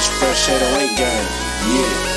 It's Fresh 808 gang. Yeah.